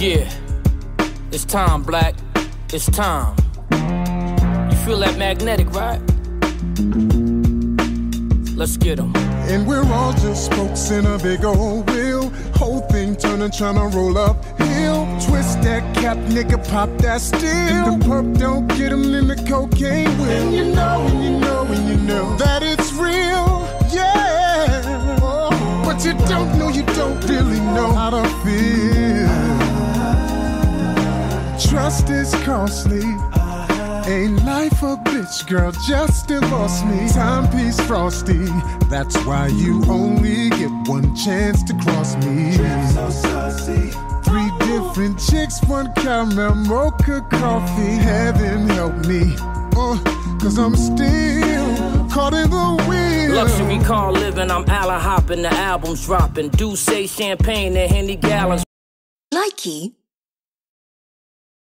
Yeah, it's time, black. It's time. You feel that magnetic, right? Let's get them. And we're all just spokes in a big old wheel. Whole thing turning, trying to roll up hill. Twist that cap, nigga, pop that steel. If the perp don't get him, then the cocaine will. And you know, and you know, and you know that it's real, yeah. Oh. But you don't know, you don't really know how to Trust is costly. Ain't life a bitch, girl, just divorce me. Timepiece frosty, that's why you only get one chance to cross me. Three different chicks, one caramel mocha coffee. Heaven help me, uh, cause I'm still caught in the wheel. Luxury car living, I'm Alla hopping, the album's dropping. Do say champagne and Henny gallons. Likey